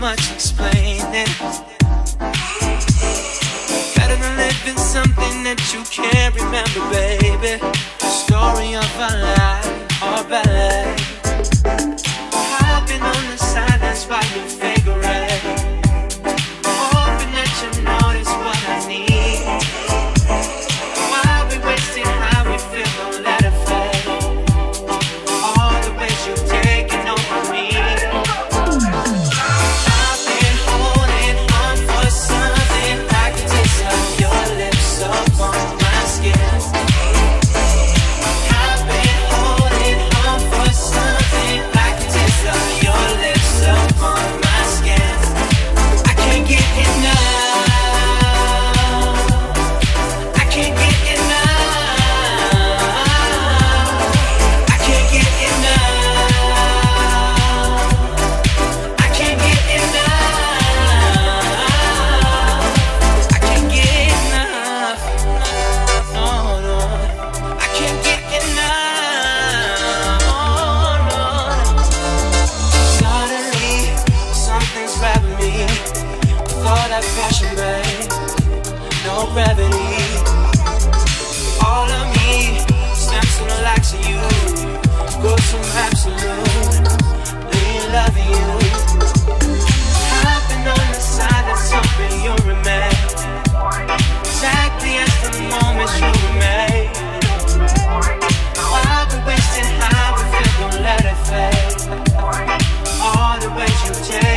much explaining. Better than living something that you can't remember, baby. The story of our life, our ballet. Been on the sidelines while you figure you take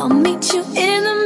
I'll meet you in the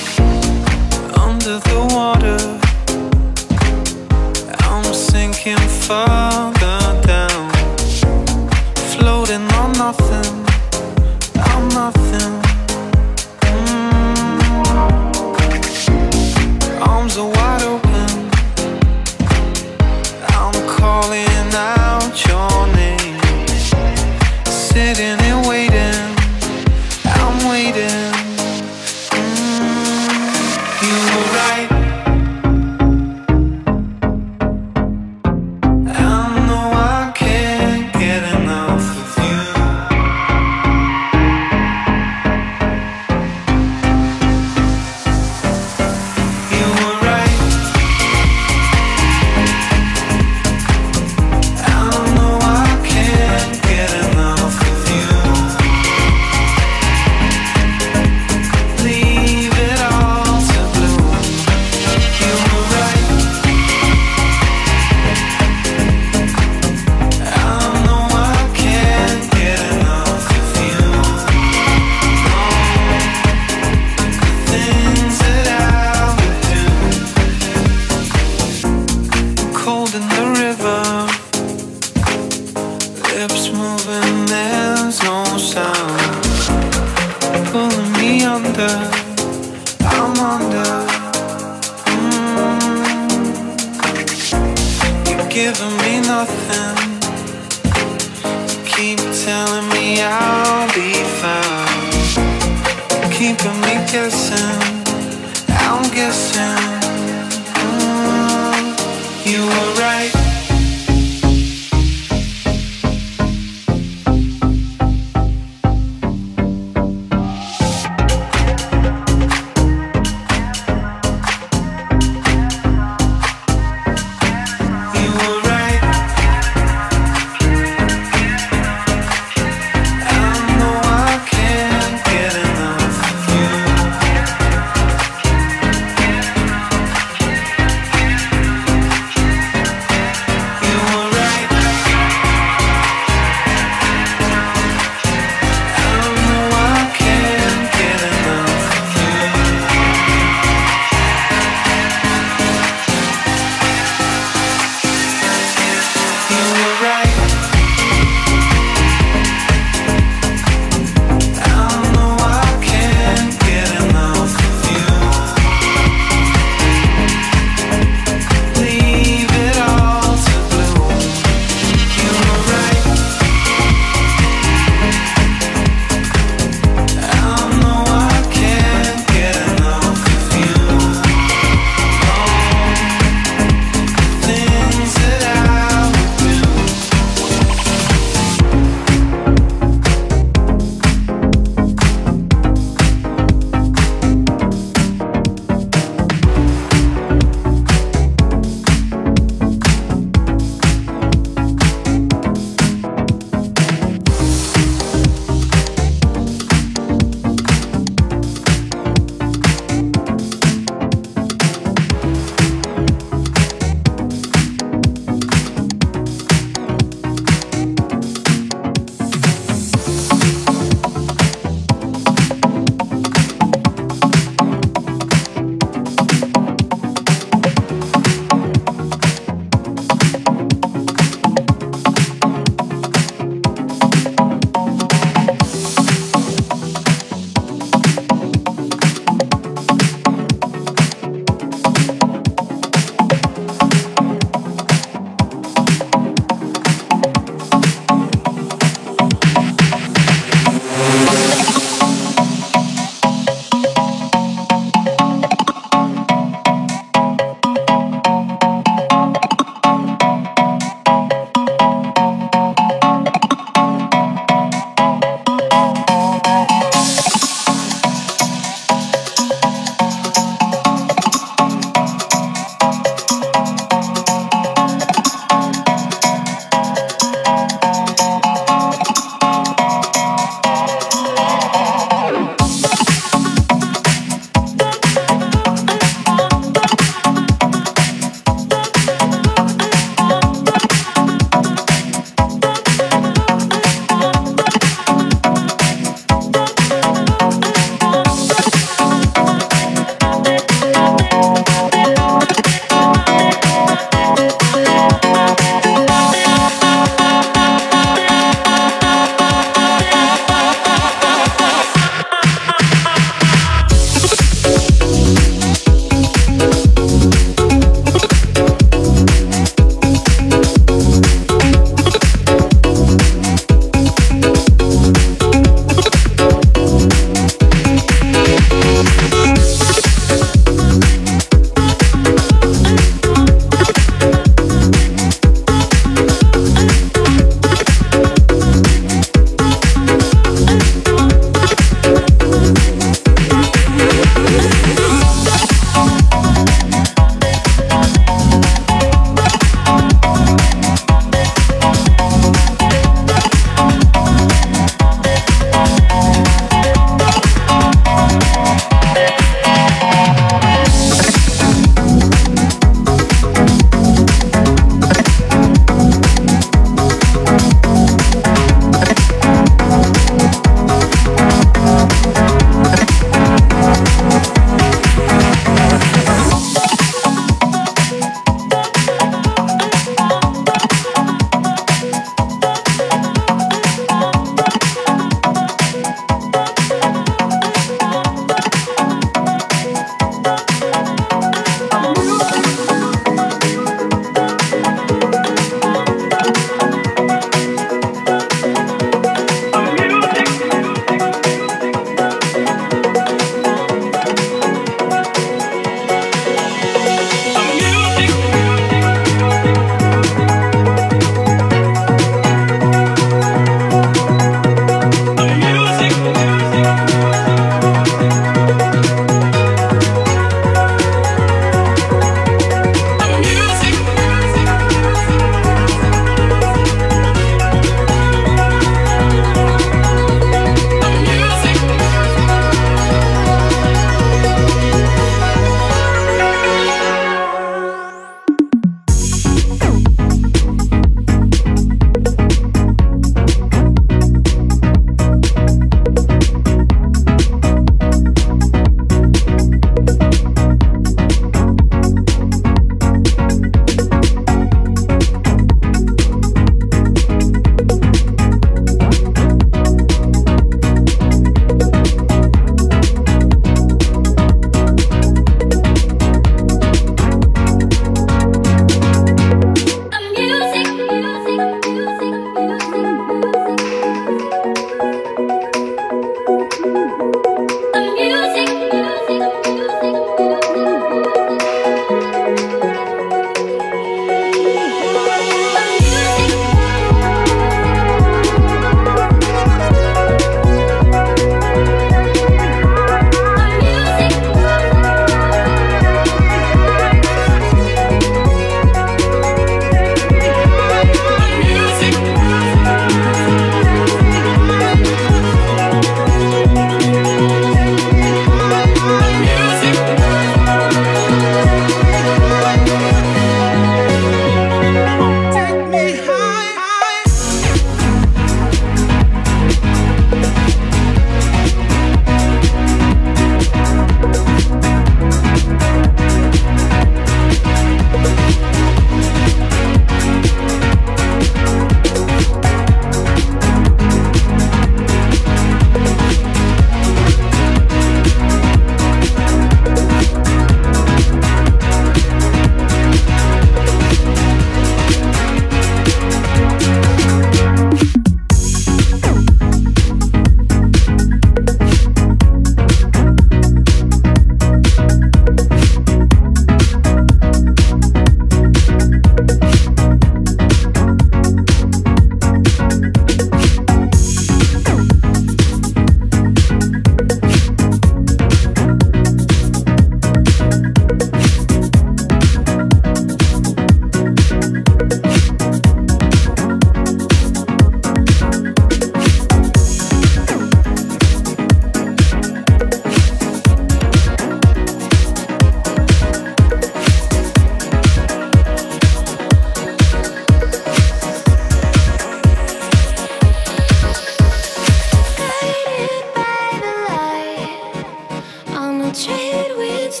trade winds